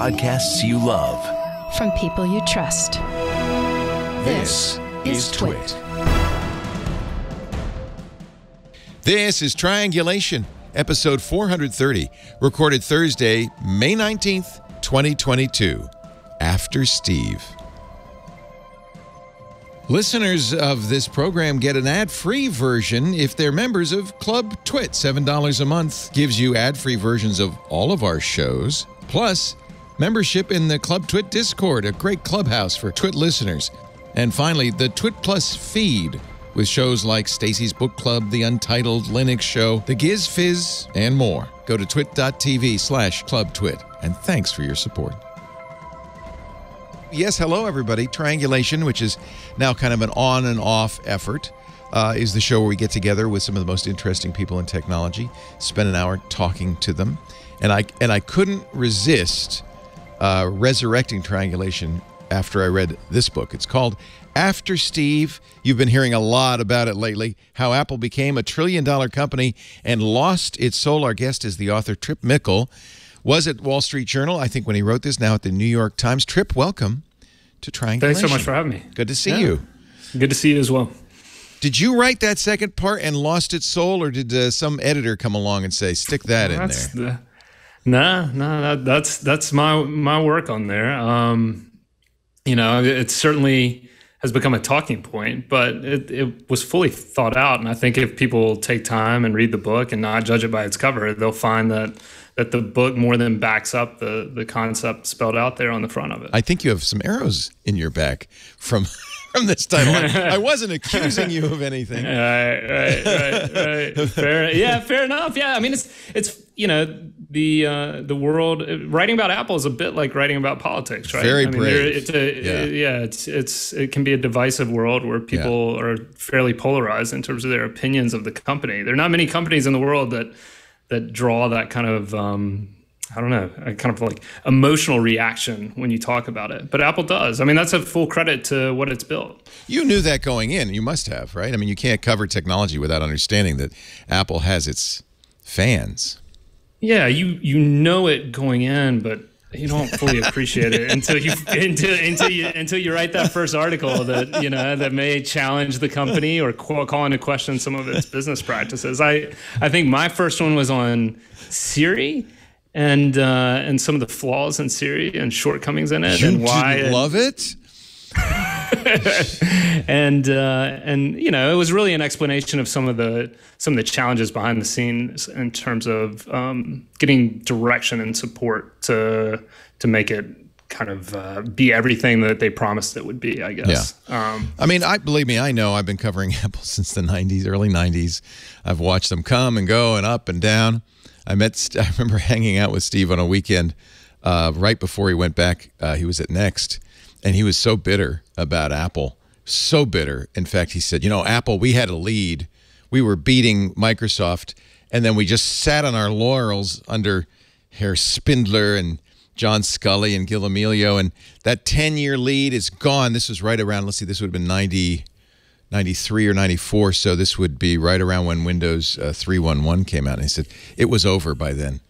podcasts you love. From people you trust. This, is Twit. This is Triangulation, episode 430, recorded Thursday, May 19th, 2022. After Steve. Listeners of this program get an ad-free version if they're members of Club Twit. $7 a month gives you ad-free versions of all of our shows, plus membership in the Club Twit Discord, a great clubhouse for Twit listeners. And finally, the Twit Plus feed with shows like Stacy's Book Club, The Untitled Linux Show, The Giz Fizz, and more. Go to twit.tv slash clubtwit. And thanks for your support. Yes, hello, everybody. Triangulation, which is now kind of an on and off effort, uh, is the show where we get together with some of the most interesting people in technology, spend an hour talking to them. And I, and I couldn't resist uh, resurrecting Triangulation after I read this book. It's called After Steve. You've been hearing a lot about it lately, how Apple became a trillion dollar company and lost its soul. Our guest is the author, Tripp Mickle was at Wall Street Journal, I think, when he wrote this, now at the New York Times. Tripp, welcome to Triangulation. Thanks so much for having me. Good to see Yeah. you. Good to see you as well. Did you write that second part and lost its soul, or did uh, some editor come along and say, stick that in That's there? the nah, nah. That, that's that's my my work on there. Um, you know, it certainly has become a talking point, but it, it was fully thought out. And I think if people take time and read the book and not judge it by its cover, they'll find that that the book more than backs up the the concept spelled out there on the front of it. I think you have some arrows in your back from from this title. I, I wasn't accusing you of anything. right, right, right, right. Fair, yeah, fair enough. Yeah, I mean, it's it's you know the uh, the world writing about Apple is a bit like writing about politics, right? Very I mean, brave. It's a, Yeah. yeah. it's it's it can be a divisive world where people are fairly polarized in terms of their opinions of the company. There are not many companies in the world that that draw that kind of um, I don't know, a kind of like emotional reaction when you talk about it. But Apple does. I mean, that's a full credit to what it's built. You knew that going in. You must have, right? I mean, you can't cover technology without understanding that Apple has its fans. Yeah, you you know it going in, but you don't fully appreciate it until you until until you until you write that first article that you know that may challenge the company or call, call into question some of its business practices. I I think my first one was on Siri and uh, and some of the flaws in Siri and shortcomings in it You and why love it? and uh, and you know it was really an explanation of some of the some of the challenges behind the scenes in terms of um, getting direction and support to to make it kind of uh, be everything that they promised it would be. I guess. Um, I mean, I believe me, I know I've been covering Apple since the 90s, early 90s. I've watched them come and go and up and down. I met I remember hanging out with Steve on a weekend uh, right before he went back. Uh, he was at Next and he was so bitter about Apple. So bitter. In fact, he said, "You know, Apple, we had a lead. We were beating Microsoft and then we just sat on our laurels under Herr Spindler and John Sculley and Gil Amelio, and that 10 year lead is gone. This was right around, let's see, this would have been 90, 93 or 94. So this would be right around when Windows uh, 311 came out. And he said it was over by then.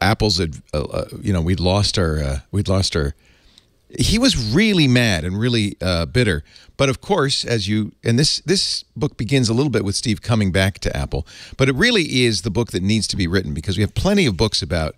Apple's, uh, uh, you know, we'd lost our, uh, we'd lost our, he was really mad and really uh, bitter. But of course, as you and this this book begins a little bit with Steve coming back to Apple, but it really is the book that needs to be written because we have plenty of books about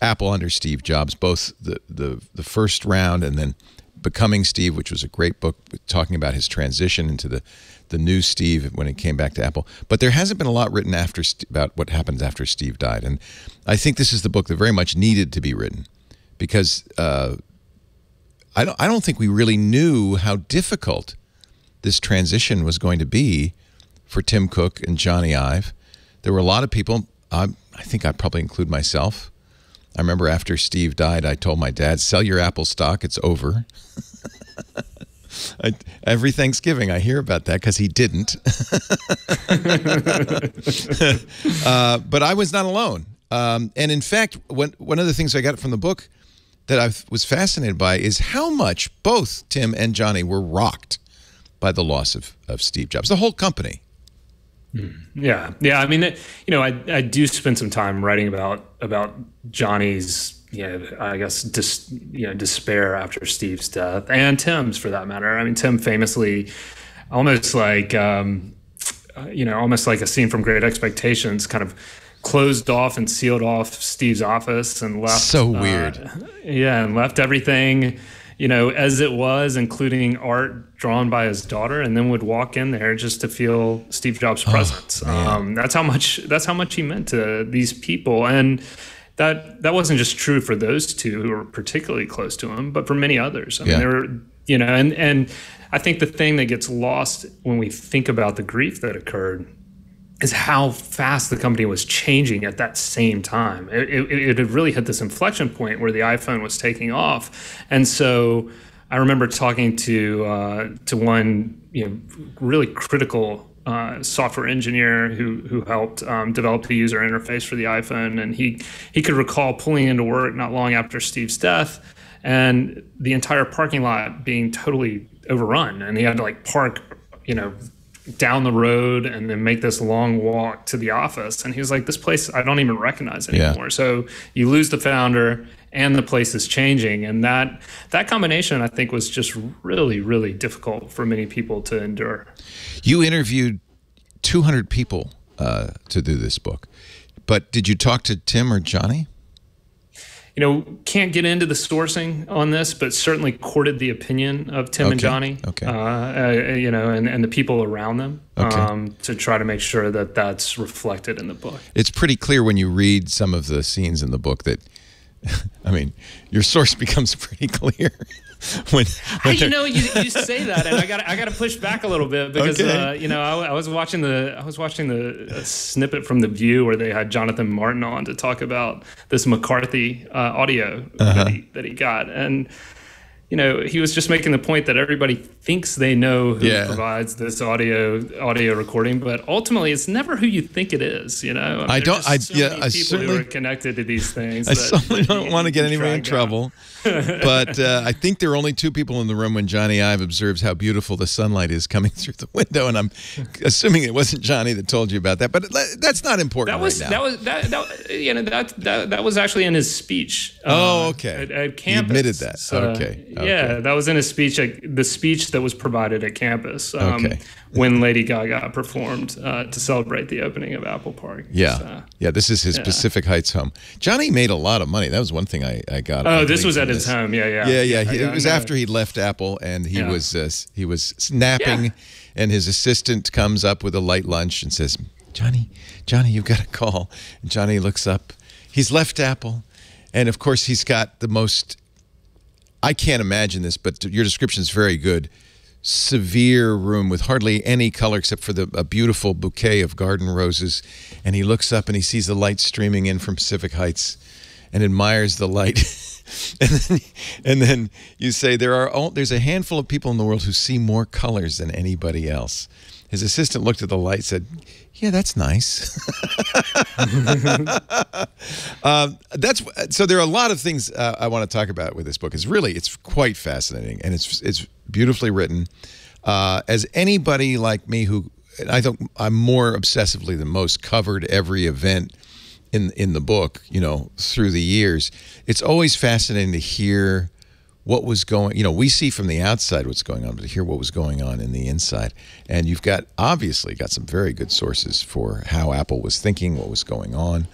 Apple under Steve Jobs, both the the the first round and then Becoming Steve, which was a great book talking about his transition into the the new Steve when he came back to Apple. But there hasn't been a lot written after about what happens after Steve died, and I think this is the book that very much needed to be written because uh, I don't I don't think we really knew how difficult this transition was going to be for Tim Cook and Jony Ive. There were a lot of people. I, I think I probably include myself. I remember after Steve died, I told my dad, "Sell your Apple stock. It's over." I, every Thanksgiving, I hear about that because he didn't. uh, but I was not alone. Um, and in fact, one, one of the things I got from the book that I was fascinated by is how much both Tim and Jony were rocked by the loss of, of Steve Jobs, the whole company. Yeah, yeah. I mean, you know, I, I do spend some time writing about about Jony's you know, I guess dis, you know despair after Steve's death and Tim's for that matter. I mean, Tim famously, almost like um, you know, almost like a scene from Great Expectations, kind of closed off and sealed off Steve's office and left. So weird. Uh, yeah, and left everything, you know, as it was, including art drawn by his daughter, and then would walk in there just to feel Steve Jobs' presence. um, that's how much. That's how much he meant to these people, and that that wasn't just true for those two who were particularly close to him, but for many others. I Yeah. mean, there were, you know, and and I think the thing that gets lost when we think about the grief that occurred is how fast the company was changing at that same time. It, it, it had really hit this inflection point where the iPhone was taking off, and so I remember talking to uh, to one you know really critical uh, software engineer who who helped um, develop the user interface for the iPhone, and he he could recall pulling into work not long after Steve's death, and the entire parking lot being totally overrun, and he had to like park, you know, down the road and then make this long walk to the office. And he was like, "This place I don't even recognize Yeah. anymore." So you lose the founder, and the place is changing, and that that combination I think was just really really difficult for many people to endure. You interviewed 200 people uh, to do this book, but did you talk to Tim or Jony? You know, can't get into the sourcing on this, but certainly courted the opinion of Tim and Jony. okay. Uh, uh, you know, and, and the people around them Okay. um, to try to make sure that that's reflected in the book. It's pretty clear when you read some of the scenes in the book that, I mean, your source becomes pretty clear. when, when you know, you, you say that, and I got I got to push back a little bit because Okay. uh, you know I, I was watching the I was watching the snippet from the View where they had Jonathan Martin on to talk about this McCarthy uh, audio Uh-huh. that, he, that he got, and you know he was just making the point that everybody thinks they know who Yeah. provides this audio audio recording, but ultimately it's never who you think it is. You know, I there's don't- I- so yeah, I people certainly- who are connected to these things. I certainly don't want to get anybody in trouble. but uh, I think there are only two people in the room when Jony Ive observes how beautiful the sunlight is coming through the window, and I'm assuming it wasn't Jony that told you about that. But that's not important That was right that was that, that you know that, that that was actually in his speech. Oh, uh, okay. At, at He campus. admitted that. Okay, Yeah, okay. that was in a speech. At, the speech that was provided at campus. Um, Okay. when Lady Gaga performed uh, to celebrate the opening of Apple Park. yeah, So- yeah. This is his Pacific Heights home. Jony made a lot of money. That was one thing I, I got. Oh, this was at his this. home. Yeah, yeah. Yeah, yeah. He, it was after he left Apple, and he Yeah. was uh, he was snapping, Yeah. and his assistant comes up with a light lunch and says, "Jony, Jony, you've got a call." And Jony looks up. He's left Apple, and of course, he's got the most. I can't imagine this, but your description is very good. Severe room with hardly any color except for the a beautiful bouquet of garden roses, and he looks up and he sees the light streaming in from Pacific Heights, and admires the light. and then, and then you say there are all, there's a handful of people in the world who see more colors than anybody else. His assistant looked at the light, said, "Yeah, that's nice." Um, that's so. There are a lot of things uh, I want to talk about with this book. It's really it's quite fascinating and it's it's beautifully written. Uh, as anybody like me who I think I'm more obsessively than most covered every event in in the book, you know, through the years. It's always fascinating to hear what was going you know we see from the outside what's going on but to hear what was going on in the inside. And you've got obviously got some very good sources for how apple was thinking what was going on.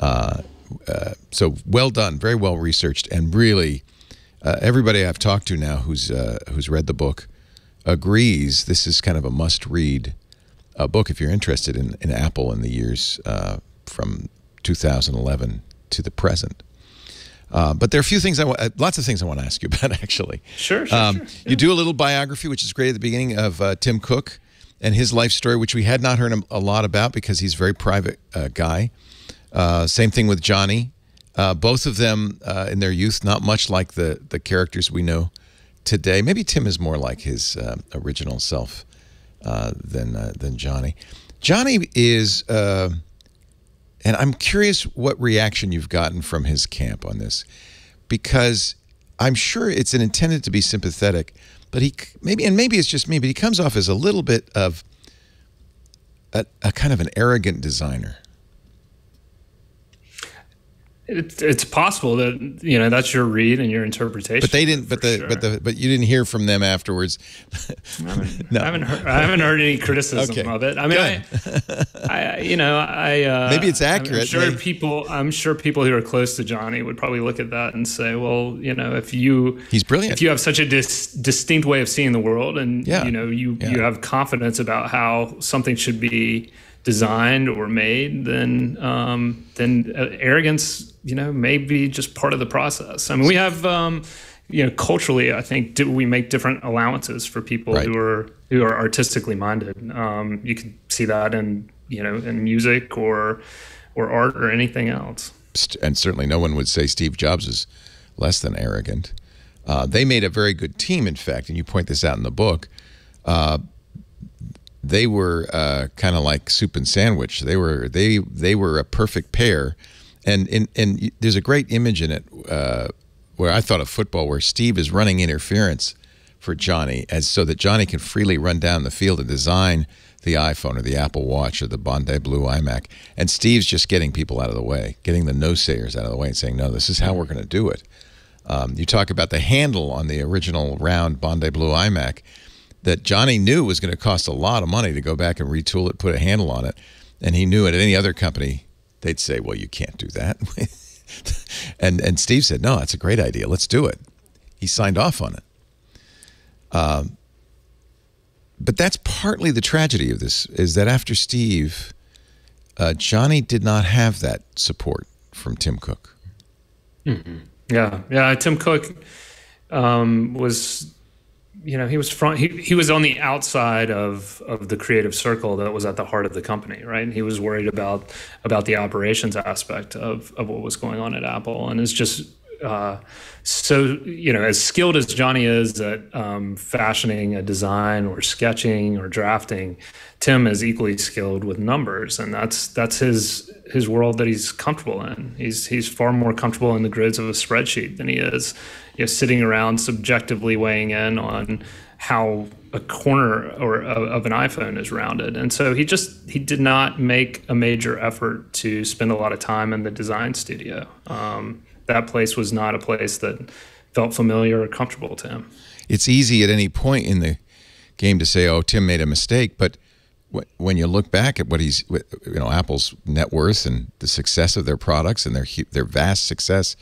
Uh, uh, so well done very well researched and really uh, everybody i've talked to now who's uh, who's read the book agrees this is kind of a must read uh, book if you're interested in, in apple in the years uh, from 2011 to the present uh, but there are a few things I want, uh, lots of things I want to ask you about actually. Sure, sure, Um, sure. You do a little biography, which is great at the beginning of uh, Tim Cook and his life story, which we had not heard a, lot about because he's a very private uh, guy. Uh, same thing with Jony. Uh, both of them uh, in their youth, not much like the the characters we know today. Maybe Tim is more like his uh, original self uh, than uh, than Jony. Jony is. And I'm curious what reaction you've gotten from his camp on this, because I'm sure it's intended to be sympathetic, but he maybe and maybe it's just me, but he comes off as a little bit of a, a kind of an arrogant designer. It's, it's possible that you know that's your read and your interpretation. But they didn't. But the sure. but the but you didn't hear from them afterwards. I haven't, No. I haven't heard, I haven't heard any criticism Okay. of it. I mean, I, I, you know, I uh, Maybe it's accurate. I'm sure Maybe- people, I'm sure people who are close to Jony would probably look at that and say, well, you know, if you He's brilliant. if you have such a dis- distinct way of seeing the world, and Yeah. you know, you Yeah. you have confidence about how something should be designed or made, then um, then uh, arrogance, you know, may be just part of the process. I mean, we have. Um, you know, culturally, I think do we make different allowances for people Right. who are who are artistically minded. Um, you can see that in you know in music or or art or anything else. and certainly no one would say Steve Jobs is less than arrogant. Uh, they made a very good team, in fact, and you point this out in the book. Uh, they were uh, kind of like soup and sandwich. They were they they were a perfect pair, and and and there's a great image in it uh, where I thought of football, where Steve is running interference for Jony, as so that Jony can freely run down the field and design the iPhone or the Apple Watch or the Bondi Blue iMac, and Steve's just getting people out of the way, getting the no sayers out of the way, and saying, "No, this is how we're going to do it." Um, you talk about the handle on the original round Bondi Blue iMac that Jony knew was going to cost a lot of money to go back and retool it, put a handle on it, and he knew at any other company they'd say, "Well, you can't do that," and and Steve said, "No, that's a great idea. Let's do it." He signed off on it. Um, but that's partly the tragedy of this is that after Steve, uh, Jony did not have that support from Tim Cook. Yeah, yeah. Tim Cook um, was, you know, he was front. He, he was on the outside of of the creative circle that was at the heart of the company, right? And he was worried about about the operations aspect of of what was going on at Apple, and it's just. Uh, so you know, as skilled as Jony is at um, fashioning a design or sketching or drafting, Tim is equally skilled with numbers, and that's that's his his world that he's comfortable in. He's he's far more comfortable in the grids of a spreadsheet than he is, you know, sitting around subjectively weighing in on how a corner or of an iPhone is rounded. And so he just he did not make a major effort to spend a lot of time in the design studio. Um, that place was not a place that felt familiar or comfortable to him. it's easy at any point in the game to say, "Oh, Tim made a mistake," but when you look back at what he's, you know, Apple's net worth and the success of their products and their their vast success,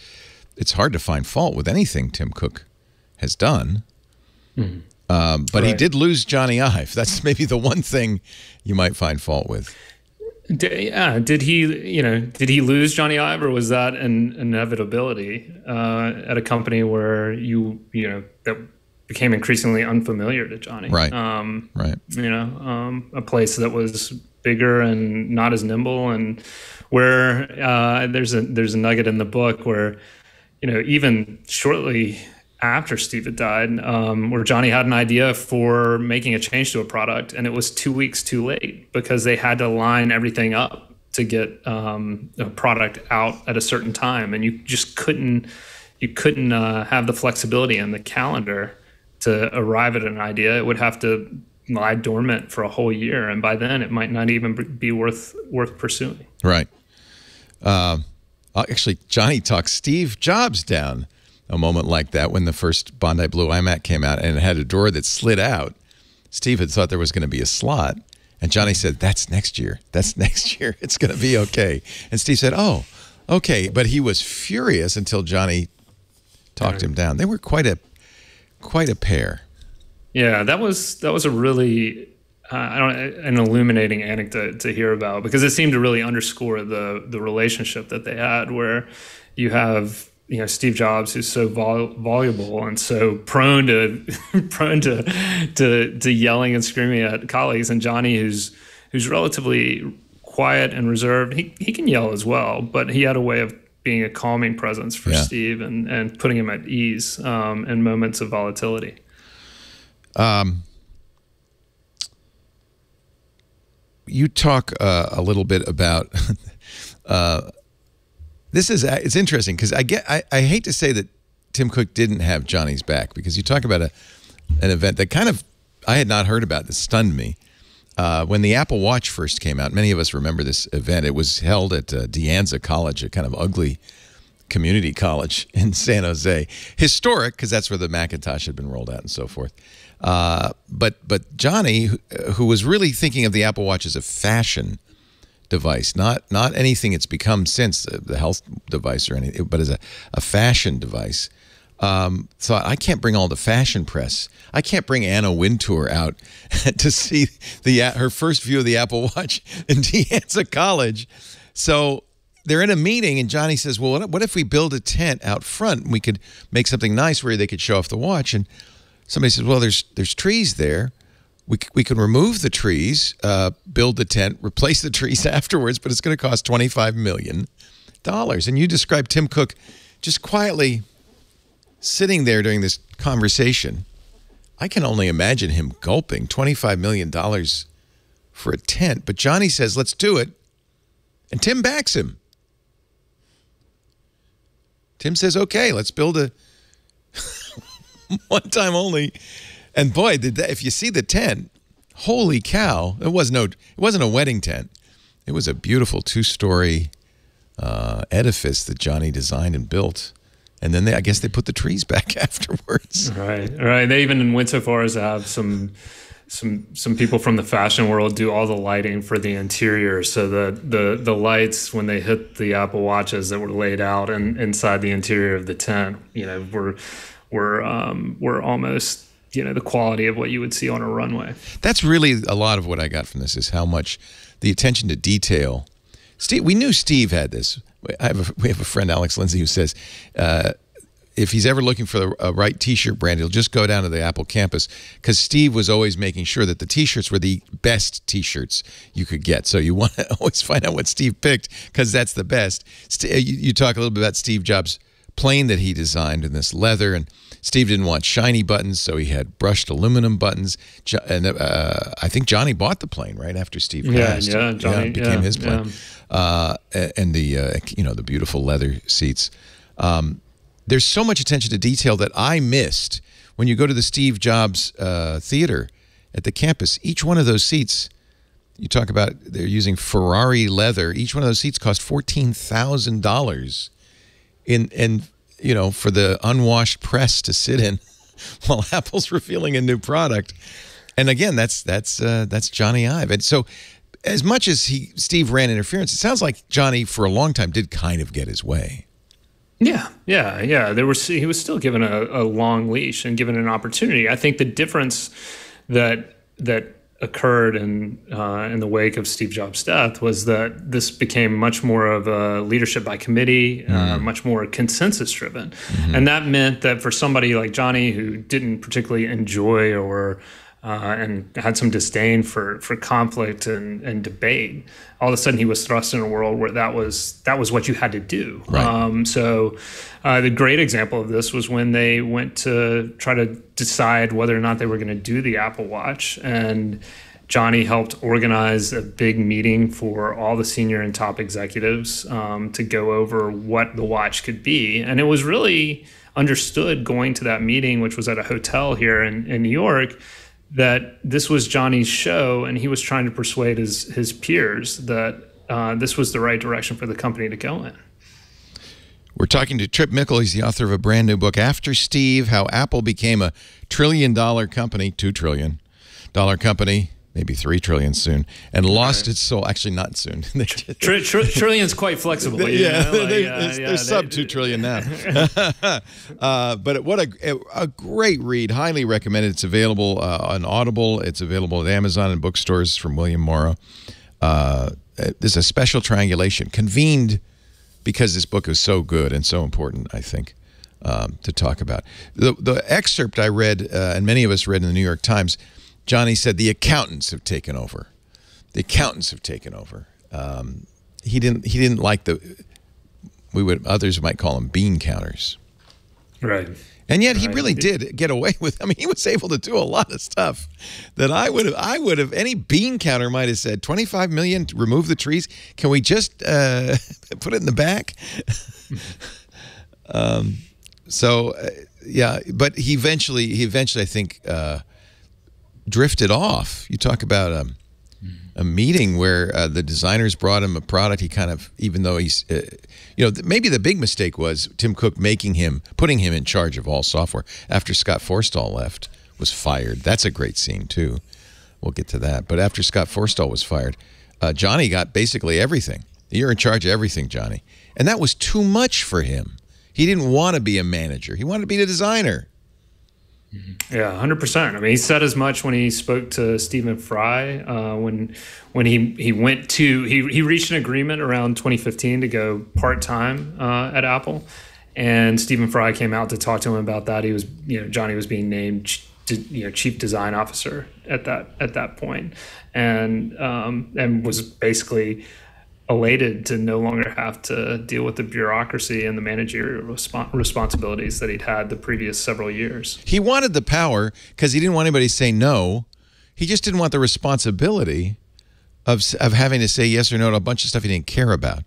it's hard to find fault with anything Tim Cook has done. Um, but he did lose Jony Ive. That's maybe the one thing you might find fault with. Did, yeah, did he, you know, did he lose Jony Ive, or was that an inevitability uh, at a company where you, you know, that became increasingly unfamiliar to Jony? Right. Um, Right. you know, um, a place that was bigger and not as nimble, and where uh, there's a there's a nugget in the book where, you know, even shortly after Steve had died, um, where Jony had an idea for making a change to a product, and it was two weeks too late because they had to line everything up to get um, a product out at a certain time, and you just couldn't you couldn't uh, have the flexibility in the calendar to arrive at an idea. It would have to lie dormant for a whole year, and by then it might not even be worth worth pursuing. Right. Um, uh, actually, Jony talked Steve Jobs down a moment like that when the first Bondi Blue iMac came out and it had a drawer that slid out. Steve had thought there was going to be a slot, and Jony said, "That's next year. That's next year. It's going to be okay." And Steve said, "Oh, okay." But he was furious until Jony talked him down. They were quite a quite a pair. Yeah, that was that was a really uh, I don't an illuminating anecdote to hear about because it seemed to really underscore the the relationship that they had, where you have you know Steve Jobs who's so vol- voluble and so prone to prone to, to to yelling and screaming at colleagues, and Jony who's who's relatively quiet and reserved. He he can yell as well, but he had a way of being a calming presence for Yeah. Steve and and putting him at ease um, in moments of volatility. You talk uh, a little bit about uh, this is it's interesting because I get I, I hate to say that Tim Cook didn't have Jony's back because you talk about a an event that kind of I had not heard about that stunned me uh, when the Apple Watch first came out. Many of us remember this event. It was held at uh, De Anza College, a kind of ugly community college in San Jose. Historic because that's where the Macintosh had been rolled out and so forth. Uh, but but Jony, who, was really thinking of the Apple Watch as a fashion device, not not anything it's become since the, the health device or anything, but as a, a fashion device. Um, thought I can't bring all the fashion press. I can't bring Anna Wintour out to see the her first view of the Apple Watch in De Anza College. So they're in a meeting, and Jony says, "Well, what, what if we build a tent out front and we could make something nice where they could show off the watch?" And somebody says, "Well, there's there's trees there. We we can remove the trees, uh, build the tent, replace the trees afterwards, but it's going to cost twenty five million dollars." And you described Tim Cook just quietly sitting there during this conversation. I can only imagine him gulping twenty five million dollars for a tent. But Jony says, "Let's do it," and Tim backs him. Tim says, "Okay, let's build a." one time only. And boy, did that, if you see the tent, holy cow! It was no, it wasn't a wedding tent. It was a beautiful two-story uh, edifice that Jony designed and built. And then they, I guess they put the trees back afterwards. Right, right. They even went so far as to have some some some people from the fashion world do all the lighting for the interior so the the the lights when they hit the apple watches that were laid out and inside the interior of the tent you know were were um, were almost you know the quality of what you would see on a runway. That's really a lot of what I got from this is how much the attention to detail. Steve, we knew Steve had this. I have a, we have a friend Alex Lindsay who says. Uh, if he's ever looking for the uh, right T-shirt brand, he'll just go down to the Apple campus because Steve was always making sure that the T-shirts were the best T-shirts you could get. So you want to always find out what Steve picked because that's the best. Uh, you, you talk a little bit about Steve Jobs' plane that he designed in this leather, and Steve didn't want shiny buttons, so he had brushed aluminum buttons. Jo- And uh, I think Jony bought the plane right after Steve Yeah, passed. yeah, Jony- it became yeah, his plane. Uh, and the uh, you know the beautiful leather seats. Um, there's so much attention to detail that I missed when you go to the Steve Jobs uh, Theater at the campus. Each one of those seats, you talk about they're using Ferrari leather. Each one of those seats cost fourteen thousand dollars in and you know for the unwashed press to sit in while Apple's revealing a new product. And again, that's that's uh, that's Jony Ive. And so, as much as he Steve ran interference, it sounds like Jony for a long time did kind of get his way. Yeah, yeah, yeah. There was he was still given a, a long leash and given an opportunity. I think the difference that that occurred in uh, in the wake of Steve Jobs' death was that this became much more of a leadership by committee, uh, much more consensus driven, and that meant that for somebody like Jony who didn't particularly enjoy or uh, and had some disdain for for conflict and, and debate. All of a sudden, he was thrust in a world where that was that was what you had to do. Right. Um, so, uh, the great example of this was when they went to try to decide whether or not they were going to do the Apple Watch, and Jony helped organize a big meeting for all the senior and top executives um, to go over what the watch could be, and it was really understood going to that meeting, which was at a hotel here in, in New York that this was Jony's show, and he was trying to persuade his his peers that uh, this was the right direction for the company to go in. We're talking to Tripp Mickle. He's the author of a brand new book, After Steve How Apple Became a Trillion Dollar Company, two trillion dollar company, maybe three trillion soon, and lost its soul. Actually, not soon. They Tr- tr- trillion's quite flexible. yeah, know, like, they, uh, yeah, they're they- sub two trillion now. uh, but what a, a great read, highly recommended. It's available uh, on Audible. It's available at Amazon and bookstores from William Morrow. Uh, there's a special triangulation convened because this book is so good and so important. I think. Um, to talk about the the excerpt I read, uh, and many of us read in the New York Times, Jony said the accountants have taken over. The accountants have taken over. Um, he didn't. He didn't like the. We would others might call them bean counters, right. and yet he Right. really did get away with. I mean, he was able to do a lot of stuff that I would have. I would have. Any bean counter might have said twenty five million. to Remove the trees. Can we just uh, put it in the back? um, so uh, yeah, but he eventually. He eventually, I think, uh, drifted off. You talk about um, a meeting where uh, the designers brought him a product. He kind of, even though he's, uh, you know, maybe the big mistake was Tim Cook making him, putting him in charge of all software after Scott Forstall left, was fired. That's a great scene too. We'll get to that. But after Scott Forstall was fired, uh, Jony got basically everything. You're in charge of everything, Jony, and that was too much for him. He didn't want to be a manager. He wanted to be the designer. Yeah, hundred percent. I mean, he said as much when he spoke to Stephen Fry uh, when when he he went to he he reached an agreement around 2015 to go part time uh, at Apple, and Stephen Fry came out to talk to him about that. He was you know Jony was being named you know chief design officer at that at that point, and um, and was basically elated to no longer have to deal with the bureaucracy and the managerial resp- responsibilities that he'd had the previous several years. He wanted the power because he didn't want anybody to say no. He just didn't want the responsibility of of having to say yes or no to a bunch of stuff he didn't care about.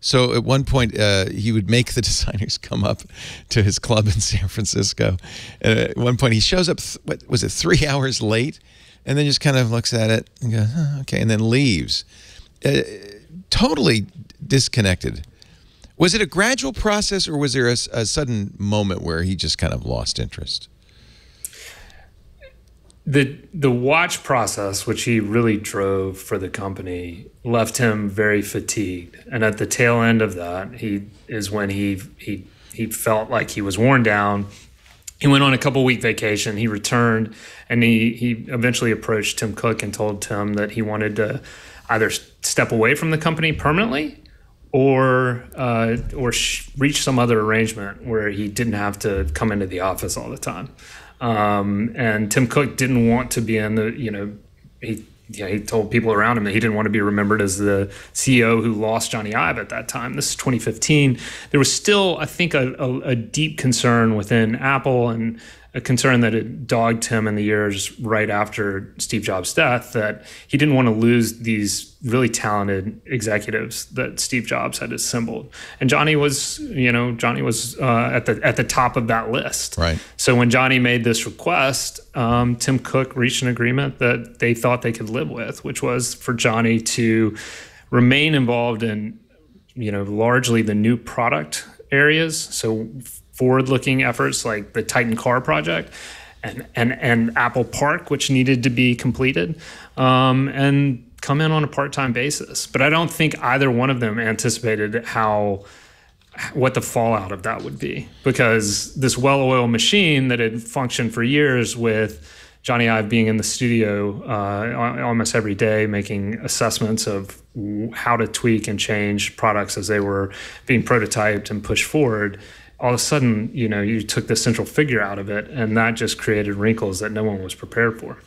So at one point, uh, he would make the designers come up to his club in San Francisco. And at one point, he shows up. What was it? Three hours late, and then just kind of looks at it and goes, oh, "Okay," and then leaves. Uh, totally disconnected. Was it a gradual process, or was there a, a sudden moment where he just kind of lost interest? the the watch process, which he really drove for the company, left him very fatigued. And at the tail end of that, he is when he he he felt like he was worn down. He went on a couple week vacation. He returned, and he he eventually approached Tim Cook and told Tim that he wanted to either step away from the company permanently or uh, or sh- reach some other arrangement where he didn't have to come into the office all the time. Um, and Tim Cook didn't want to be in the, you know, he yeah, he told people around him that he didn't want to be remembered as the CEO who lost Jony Ive at that time. This is 2015. There was still, I think, a, a, a deep concern within Apple and a concern that it dogged him in the years right after Steve Jobs' death that he didn't want to lose these really talented executives that Steve Jobs had assembled. And Jony was, you know, Jony was uh, at the at the top of that list. Right. So when Jony made this request, um, Tim Cook reached an agreement that they thought they could live with, which was for Jony to remain involved in, you know, largely the new product areas. So forward-looking efforts like the Titan Car project and and and Apple Park, which needed to be completed, um, and come in on a part-time basis. But I don't think either one of them anticipated how what the fallout of that would be because this well-oiled machine that had functioned for years with Jony Ive being in the studio uh, almost every day, making assessments of how to tweak and change products as they were being prototyped and pushed forward all of a sudden, you know, you took the central figure out of it, and that just created wrinkles that no one was prepared for.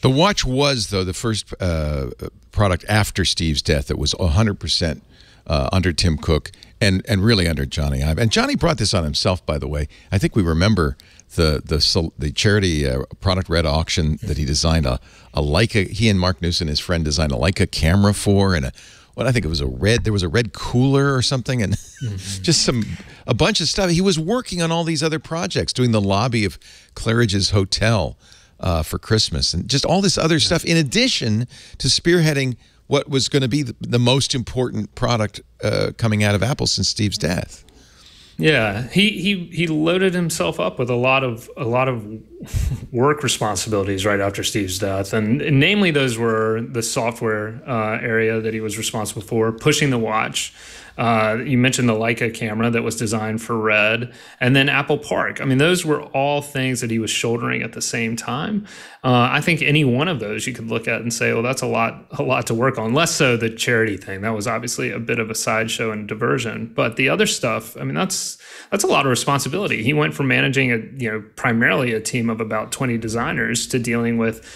The watch was, though, the first uh, product after Steve's death that was 100% uh, under Tim Cook and, and really under Jony Ive. And Jony brought this on himself, by the way. I think we remember the the the charity uh, product red auction that he designed a, a Leica. He and Marc Newson, his friend, designed a Leica camera for and a what I think it was a red. There was a red cooler or something, and mm-hmm. just some a bunch of stuff. He was working on all these other projects, doing the lobby of Claridge's hotel uh, for Christmas, and just all this other stuff. In addition to spearheading what was going to be the, the, most important product uh, coming out of Apple since Steve's death. Yeah, he he he loaded himself up with a lot of a lot of work responsibilities right after Steve's death, and, and namely those were the software uh, area that he was responsible for, pushing the watch, uh, you mentioned the Leica camera that was designed for Red, and then Apple Park. I mean, those were all things that he was shouldering at the same time. Uh, I think any one of those you could look at and say, "Well, that's a lot, a lot to work on." Less so the charity thing. That was obviously a bit of a sideshow and diversion. But the other stuff, I mean, that's that's a lot of responsibility. He went from managing a you know primarily a team of about twenty designers to dealing with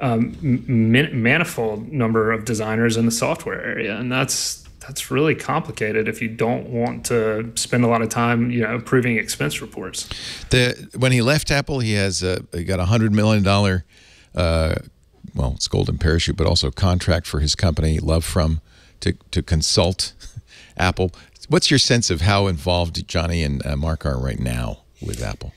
um, manifold number of designers in the software area, and that's that's really complicated if you don't want to spend a lot of time, you know, approving expense reports. The when he left Apple, he has a, he got a hundred million dollar, uh, well, it's golden parachute, but also contract for his company, LoveFrom, to to consult Apple. What's your sense of how involved Jony and uh, Marc are right now with Apple?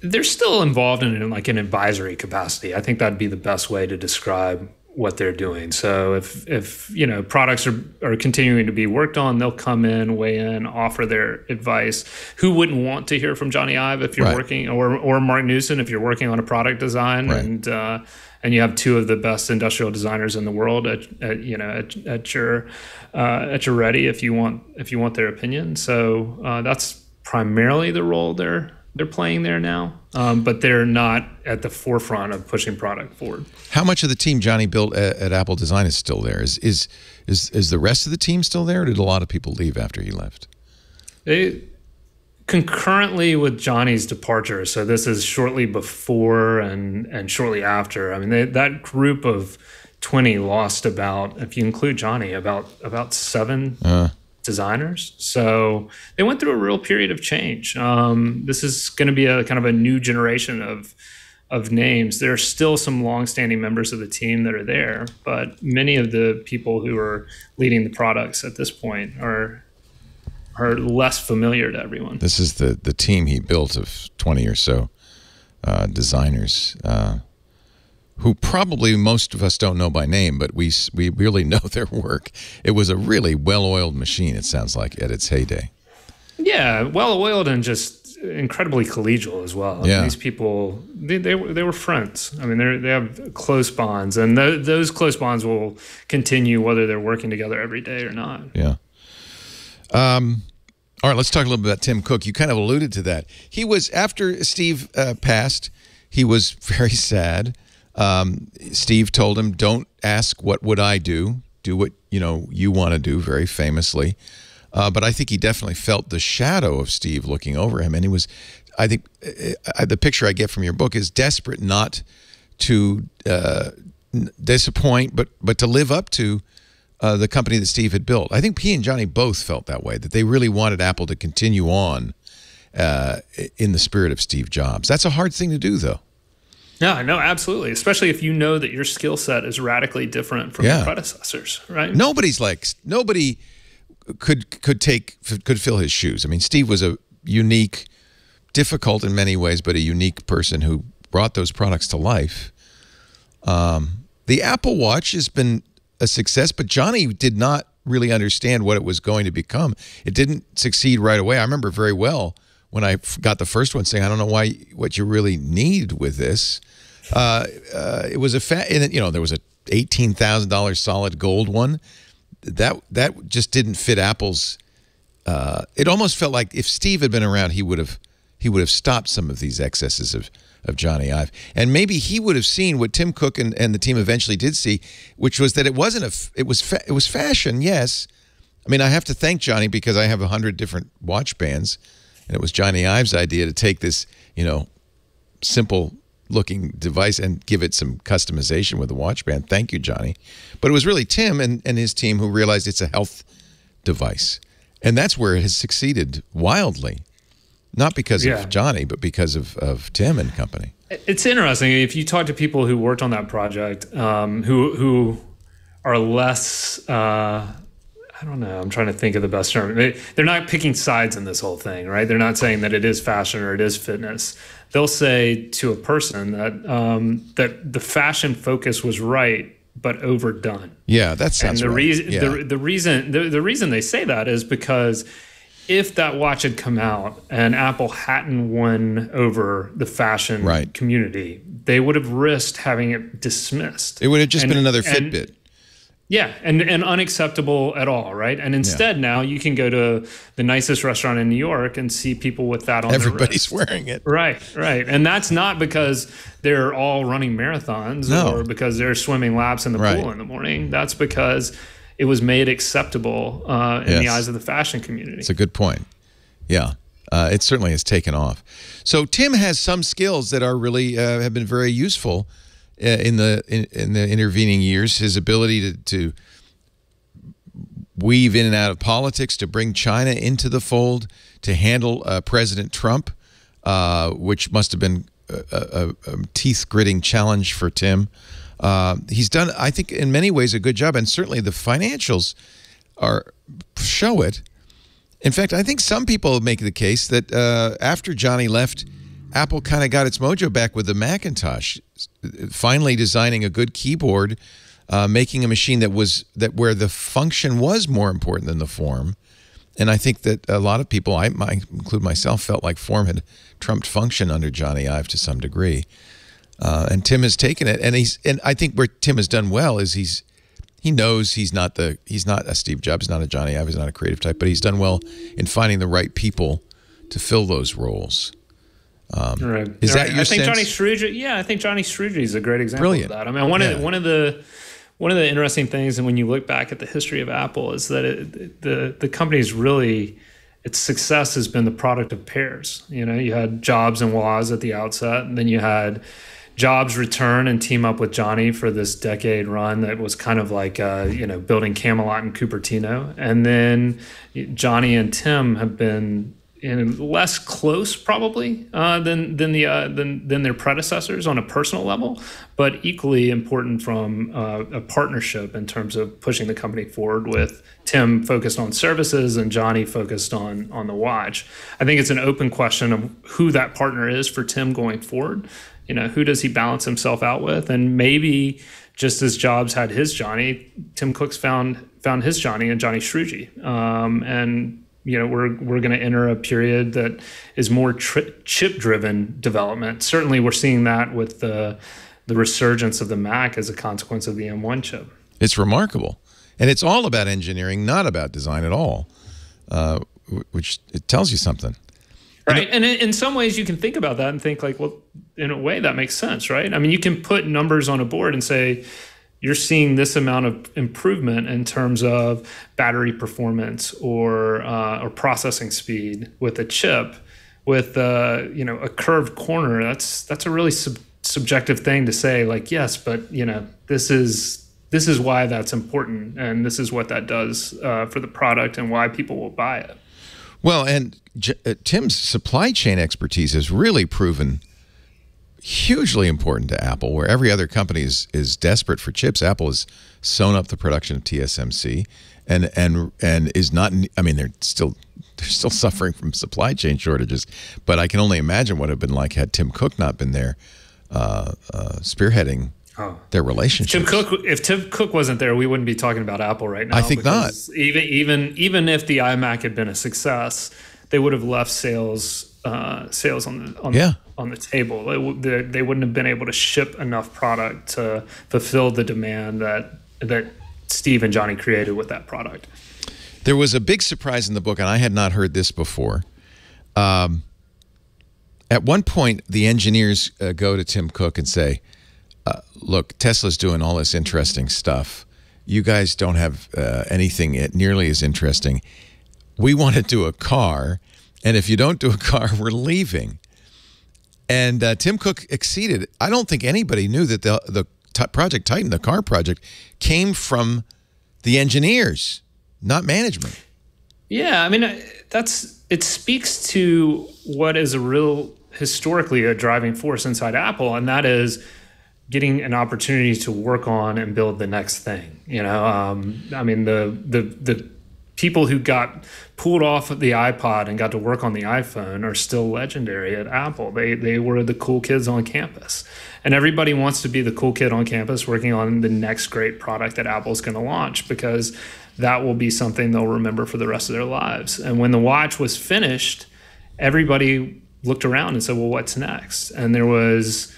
They're still involved in like an advisory capacity. I think that'd be the best way to describe what they're doing. So if if you know products are, are continuing to be worked on, they'll come in, weigh in, offer their advice. Who wouldn't want to hear from Jony Ive if you're Right. working, or or Marc Newson if you're working on a product design Right. and uh, and you have two of the best industrial designers in the world at, at you know at, at your uh, at your ready if you want if you want their opinion. So uh, that's primarily the role they're they're playing there now, um, but they're not at the forefront of pushing product forward. How much of the team Jony built at, at Apple Design is still there? Is, is is is the rest of the team still there, or did a lot of people leave after he left? They concurrently with Jony's departure. So this is shortly before and and shortly after. I mean, they, that group of twenty lost about, if you include Jony, about about seven designers. So they went through a real period of change. Um, this is going to be a kind of a new generation of of names. There are still some longstanding members of the team that are there, but many of the people who are leading the products at this point are are less familiar to everyone. This is the the team he built of twenty or so uh, designers, uh, who probably most of us don't know by name, but we we really know their work. It was a really well-oiled machine. It sounds like at its heyday. Yeah, well oiled and just incredibly collegial as well. I mean, Yeah. these people they, they were they were friends. I mean, they they have close bonds, and th- those close bonds will continue whether they're working together every day or not. Yeah. Um, all right, let's talk a little bit about Tim Cook. You kind of alluded to that. He was after Steve uh, passed. He was very sad. Um, Steve told him, "Don't ask what would I do. Do what you know you want to do." Very famously. Uh, but I think he definitely felt the shadow of Steve looking over him, and he was. I think uh, the picture I get from your book is desperate not to uh, disappoint, but but to live up to uh, the company that Steve had built. I think he and Jony both felt that way, that they really wanted Apple to continue on uh, in the spirit of Steve Jobs. That's a hard thing to do, though. Yeah, no, absolutely. Especially if you know that your skill set is radically different from Yeah. your predecessors, right? Nobody's like nobody could could take could fill his shoes. I mean, Steve was a unique, difficult in many ways, but a unique person who brought those products to life. Um, the Apple Watch has been a success, but Jony did not really understand what it was going to become. It didn't succeed right away. I remember very well when I got the first one saying, "I don't know why what you really need with this." Uh, uh, it was a fat, and, you know, there was a eighteen thousand dollars solid gold one. That that just didn't fit Apple's. Uh, it almost felt like if Steve had been around, he would have he would have stopped some of these excesses of of Jony Ive, and maybe he would have seen what Tim Cook and, and the team eventually did see, which was that it wasn't a it was it was fashion, yes. I mean, I have to thank Jony because I have a hundred different watch bands, and it was Jony Ive's idea to take this, you know, simple looking device and give it some customization with the watch band. Thank you, Jony. But it was really Tim and, and his team who realized it's a health device. And that's where it has succeeded wildly. Not because Yeah. of Jony, but because of, of Tim and company. It's interesting if you talk to people who worked on that project, um, who who are less. Uh, I don't know. I'm trying to think of the best term. They, they're not picking sides in this whole thing, right? They're not saying that it is fashion or it is fitness. They'll say to a person that um, that the fashion focus was right, but overdone. Yeah, that sounds. And the right. reason yeah. the, the reason the, the reason they say that is because if that watch had come out and Apple hadn't won over the fashion Right. community, they would have risked having it dismissed. it would have just And- been another Fitbit. Yeah, and, and unacceptable at all, right? And instead now you can go to the nicest restaurant in New York and see people with that on their Everybody's wearing it. Right, right. And that's not because they're all running marathons No. or because they're swimming laps in the Right. pool in the morning. That's because it was made acceptable uh, in the eyes of the fashion community. It's a good point. Yeah, uh, it certainly has taken off. So Tim has some skills that are really uh, have been very useful in the in, in the intervening years. His ability to, to weave in and out of politics, to bring China into the fold, to handle uh, President Trump, uh, which must have been a, a, a teeth gritting challenge for Tim. Uh, he's done, I think, in many ways, a good job, and certainly the financials are show it. In fact, I think some people make the case that uh, after Jony left, Apple kind of got its mojo back with the Macintosh, finally designing a good keyboard uh, making a machine that was that where the function was more important than the form. And I think that a lot of people, I, I include myself, felt like form had trumped function under Jony Ive to some degree. Uh, and Tim has taken it, and he's and I think where Tim has done well is he's he knows he's not the he's not a Steve Jobs, not a Jony Ive, he's not a creative type, but he's done well in finding the right people to fill those roles. Um, right. Is right. that your I think sense? Johnny Srouji, yeah, I think Johnny Srouji is a great example Brilliant. of that. I mean, one yeah. of one of the one of the interesting things, and when you look back at the history of Apple, is that it, the the company's really its success has been the product of pairs. You know, you had Jobs and Woz at the outset, and then you had Jobs return and team up with Jony for this decade run that was kind of like uh, you know building Camelot and Cupertino, and then Jony and Tim have been in less close probably uh, than than the uh, than than their predecessors on a personal level, but equally important from uh, a partnership in terms of pushing the company forward. With Tim focused on services and Jony focused on on the watch. I think it's an open question of who that partner is for Tim going forward you know, who does he balance himself out with? And maybe just as Jobs had his Jony, Tim Cook's found found his Jony and Johnny Srouji. Um, and you know, we're we're going to enter a period that is more tri- chip driven development. Certainly, we're seeing that with the the resurgence of the Mac as a consequence of the M1 chip. It's remarkable, and it's all about engineering, not about design at all. Uh, which it tells you something. Right. And in some ways, you can think about that and think, like, well, in a way, that makes sense, right? I mean, you can put numbers on a board and say, you're seeing this amount of improvement in terms of battery performance or uh, or processing speed with a chip with uh, you know a curved corner. That's that's a really sub- subjective thing to say like yes but you know this is this is why that's important and this is what that does uh, for the product and why people will buy it. Well, and J- uh, Tim's supply chain expertise has really proven hugely important to Apple, where every other company is, is desperate for chips. Apple has sewn up the production of TSMC, and and and is not. I mean, they're still they're still suffering from supply chain shortages. But I can only imagine what it would have been like had Tim Cook not been there, uh, uh, spearheading Oh. Their relationship. Tim Cook. If Tim Cook wasn't there, we wouldn't be talking about Apple right now. I think not. Even even even if the iMac had been a success, they would have left sales uh, sales on the on, yeah. On the table. They, they wouldn't have been able to ship enough product to fulfill the demand that that Steve and Jony created with that product. There was a big surprise in the book, and I had not heard this before. Um, at one point, the engineers uh, go to Tim Cook and say, uh, look, Tesla's doing all this interesting stuff. You guys don't have uh, anything nearly as interesting. We want to do a car, and if you don't do a car, we're leaving. And uh, Tim Cook exceeded. I don't think anybody knew that the the project Titan, the car project, came from the engineers, not management. Yeah, I mean uh, that's it speaks to what is a real historically a driving force inside Apple, and that is getting an opportunity to work on and build the next thing. You know, um, I mean the the the people who got pulled off of the iPod and got to work on the iPhone are still legendary at Apple. They they were the cool kids on campus. And everybody wants to be the cool kid on campus working on the next great product that Apple's going to launch because that will be something they'll remember for the rest of their lives. And when the watch was finished, everybody looked around and said, "Well, what's next?" And there was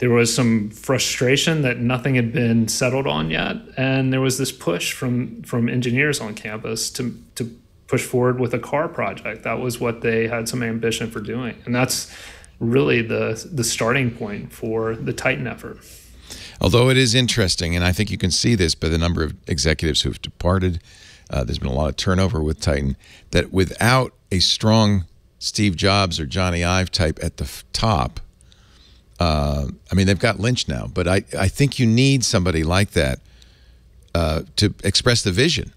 there was some frustration that nothing had been settled on yet, and there was this push from from engineers on campus to to push forward with a car project. That was what they had some ambition for doing, and that's really the the starting point for the Titan effort. Although it is interesting, and I think you can see this by the number of executives who've departed. Uh, there's been a lot of turnover with Titan. That without a strong Steve Jobs or Jony Ive type at the top, uh, I mean, they've got Lynch now, but I, I think you need somebody like that uh, to express the vision.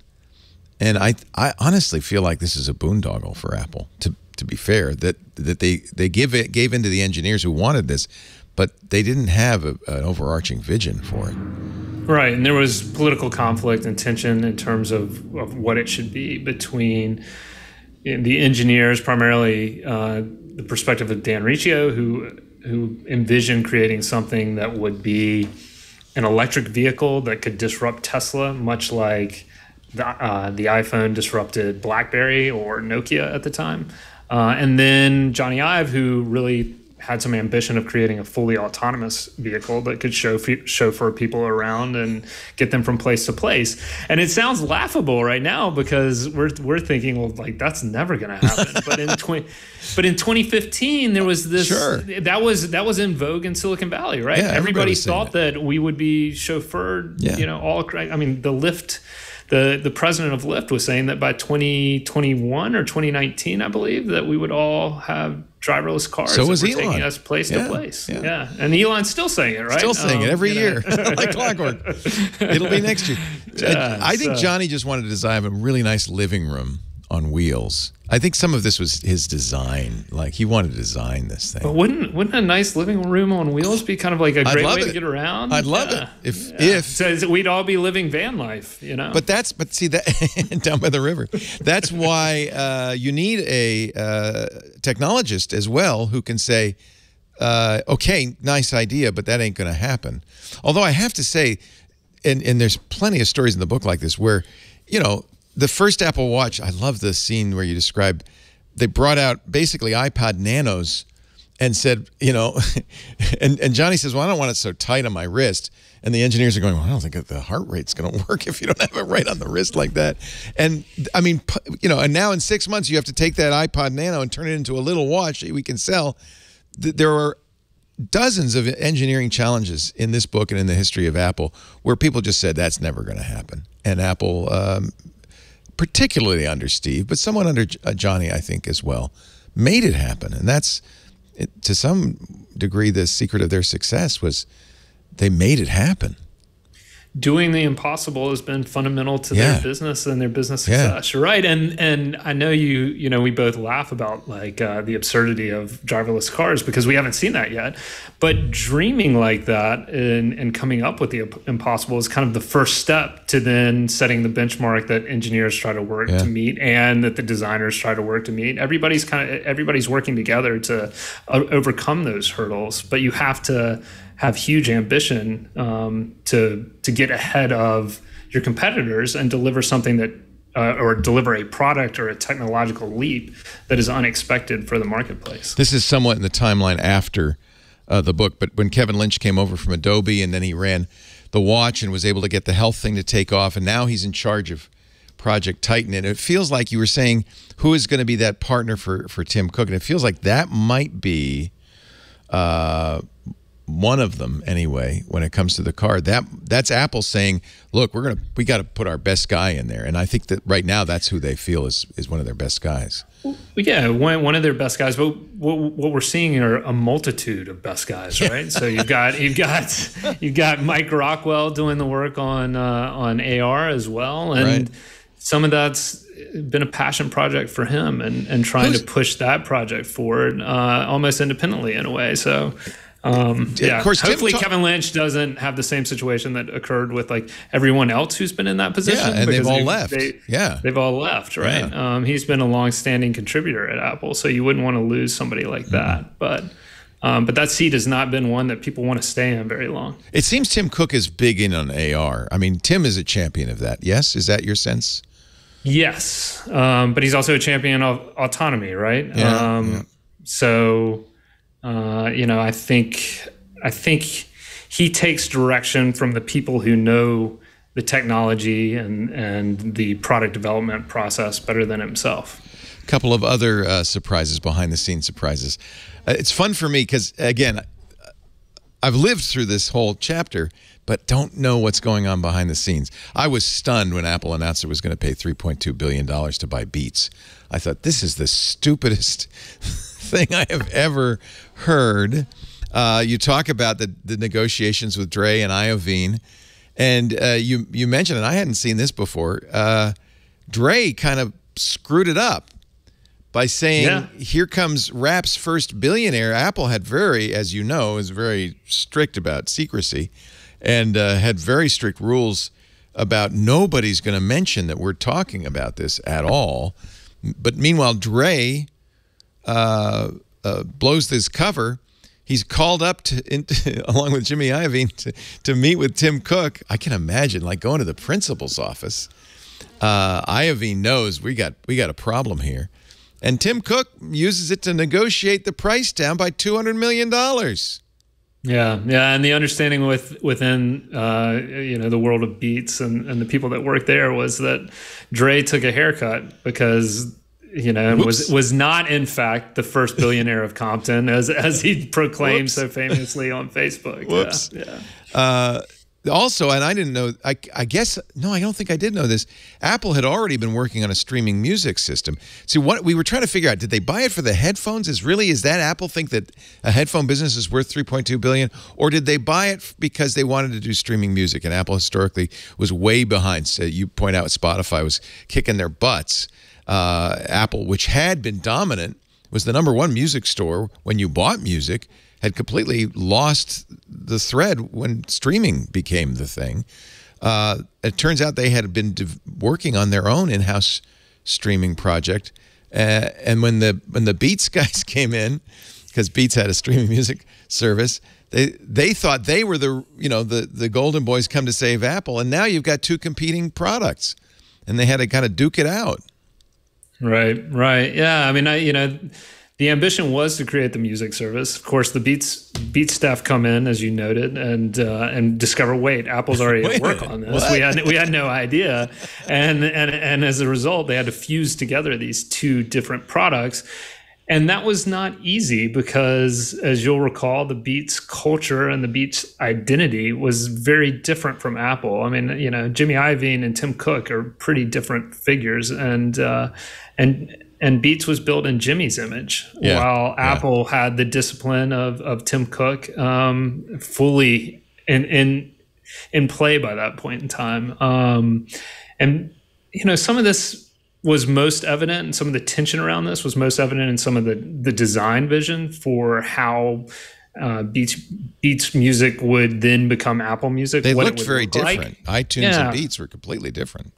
And I, I honestly feel like this is a boondoggle for Apple. To, to be fair, that that they they give it gave into the engineers who wanted this, but they didn't have a, an overarching vision for it. Right, and there was political conflict and tension in terms of, of what it should be between the engineers, primarily uh, the perspective of Dan Riccio, who who envisioned creating something that would be an electric vehicle that could disrupt Tesla, much like the, uh, the iPhone disrupted BlackBerry or Nokia at the time. Uh, and then Jony Ive, who really had some ambition of creating a fully autonomous vehicle that could show chauffeur people around and get them from place to place. And it sounds laughable right now because we're we're thinking, well, like that's never going to happen. but in twenty, but in 2015, there was this sure. that was that was in vogue in Silicon Valley, right? Yeah, everybody, thought that. that. we would be chauffeured. Yeah. You know, all I mean, the Lyft the the president of Lyft was saying that by 2021 or 2019, I believe, that we would all have driverless cars. So was Elon. Taking us place yeah, to place. Yeah. yeah. and Elon's still saying it, right? Still saying um, it every year, like clockwork. It'll be next year. Yeah, I, I think so. Jony just wanted to design a really nice living room on wheels. I think some of this was his design. Like he wanted to design this thing. But wouldn't wouldn't a nice living room on wheels be kind of like a great way it. to get around? I'd love yeah. it if yeah. if so we'd all be living van life, you know. But that's but see that down by the river. That's why uh, you need a uh, technologist as well who can say, uh, okay, nice idea, but that ain't going to happen. Although I have to say, and and there's plenty of stories in the book like this where, you know the first Apple Watch, I love the scene where you describe they brought out basically iPod Nanos and said, you know, and, and Jony says, well, I don't want it so tight on my wrist. And the engineers are going, well, I don't think the heart rate's going to work if you don't have it right on the wrist like that. And I mean, you know, and now in six months, you have to take that iPod Nano and turn it into a little watch that we can sell. There are dozens of engineering challenges in this book and in the history of Apple where people just said that's never going to happen. And Apple um, particularly under Steve, but someone under uh, Jony, I think, as well, made it happen. And that's, it, to some degree, the secret of their success was they made it happen doing the impossible has been fundamental to yeah. their business and their business success. Yeah. Right. And and I know you, you know, we both laugh about like uh, the absurdity of driverless cars because we haven't seen that yet. But dreaming like that and, and coming up with the impossible is kind of the first step to then setting the benchmark that engineers try to work yeah. to meet and that the designers try to work to meet. Everybody's kind of everybody's working together to uh, overcome those hurdles, but you have to have huge ambition um, to to get ahead of your competitors and deliver something that uh, or deliver a product or a technological leap that is unexpected for the marketplace. This is somewhat in the timeline after uh, the book, but when Kevin Lynch came over from Adobe and then he ran the watch and was able to get the health thing to take off, and now he's in charge of Project Titan. And it feels like you were saying who is going to be that partner for for Tim Cook, and it feels like that might be. Uh, one of them anyway when it comes to the card that that's apple saying look we're gonna we got to put our best guy in there. And i think that right now that's who they feel is is one of their best guys. Yeah one, one of their best guys but what, what we're seeing are a multitude of best guys right? So you've got you've got you've got mike rockwell doing the work on uh, on ar as well and right. some of that's been a passion project for him and, and trying Who's, to push that project forward uh, almost independently in a way so um, yeah, of course. Hopefully, Kevin Lynch doesn't have the same situation that occurred with like everyone else who's been in that position. Yeah, and they've all left. They, yeah, they've all left. Right. Yeah. Um, he's been a long-standing contributor at Apple, so you wouldn't want to lose somebody like that. Mm-hmm. But um, but that seat has not been one that people want to stay in very long. It seems Tim Cook is big in on AR. I mean, Tim is a champion of that. Yes, is that your sense? Yes, um, but he's also a champion of autonomy, right? Yeah, um, yeah. So uh, you know, I think I think he takes direction from the people who know the technology and and the product development process better than himself. A couple of other uh, surprises, behind the scenes surprises. Uh, it's fun for me because again, I've lived through this whole chapter, but don't know what's going on behind the scenes. I was stunned when Apple announced it was going to pay 3.2 billion dollars to buy Beats. I thought this is the stupidest thing I have ever heard. Uh, you talk about the, the negotiations with Dre and Iovine, and uh, you you mentioned, and I hadn't seen this before. Uh, Dre kind of screwed it up by saying, yeah. "Here comes rap's first billionaire." Apple had very, as you know, is very strict about secrecy, and uh, had very strict rules about nobody's going to mention that we're talking about this at all. But meanwhile, Dre uh, uh, blows this cover he's called up to, in, along with Jimmy Iovine to, to meet with Tim Cook. I can imagine like going to the principal's office. Uh, Iovine knows we got we got a problem here, and Tim Cook uses it to negotiate the price down by two hundred million dollars. Yeah, yeah, and the understanding with within uh, you know the world of Beats and, and the people that work there was that Dre took a haircut because you know Whoops. was was not in fact the first billionaire of Compton as as he proclaimed Whoops. so famously on Facebook. Whoops. Yeah. yeah. Uh, also, and I didn't know, I, I, guess, no, I don't think I did know this. Apple had already been working on a streaming music system. See, what we were trying to figure out, did they buy it for the headphones? Is really, is that Apple think that a headphone business is worth 3.2 billion? Or did they buy it because they wanted to do streaming music? And Apple historically was way behind. So you point out Spotify was kicking their butts. Uh, Apple, which had been dominant, was the number one music store when you bought music had completely lost the thread when streaming became the thing. Uh, it turns out they had been working on their own in-house streaming project, uh, and when the when the Beats guys came in, because Beats had a streaming music service, they they thought they were the you know the the golden boys come to save Apple, and now you've got two competing products, and they had to kind of duke it out. Right, right, yeah. I mean, I you know the ambition was to create the music service. Of course, the Beats Beats staff come in, as you noted, and uh, and discover wait, Apple's already at work on this. What? We had we had no idea, and and and as a result, they had to fuse together these two different products. And that was not easy because, as you'll recall, the Beats culture and the Beats identity was very different from Apple. I mean, you know, Jimmy Iovine and Tim Cook are pretty different figures, and uh, and and Beats was built in Jimmy's image, yeah, while yeah. Apple had the discipline of of Tim Cook um, fully in in in play by that point in time. Um, and you know, some of this was most evident, and some of the tension around this was most evident in some of the the design vision for how. Uh, Beats Beats music would then become Apple Music. They looked very look different. Like. iTunes yeah. and Beats were completely different.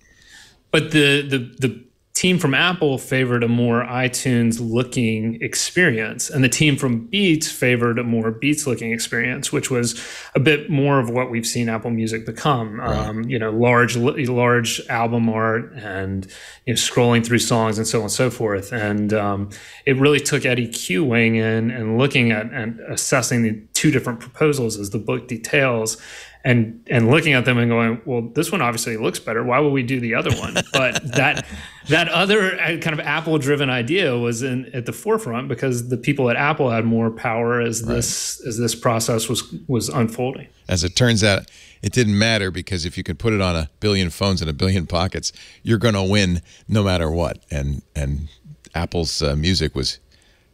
But the the the team from Apple favored a more iTunes looking experience, and the team from Beats favored a more Beats looking experience, which was a bit more of what we've seen Apple Music become. Right. Um, you know, large large album art and you know, scrolling through songs and so on and so forth. And um, it really took Eddie Cue weighing in and looking at and assessing the two different proposals as the book details and and looking at them and going, well, this one obviously looks better. Why would we do the other one? But that that other uh, kind of Apple driven idea was in at the forefront because the people at Apple had more power as right. this as this process was was unfolding. As it turns out, it didn't matter because if you could put it on a billion phones and a billion pockets, you're going to win no matter what. And and Apple's uh, music was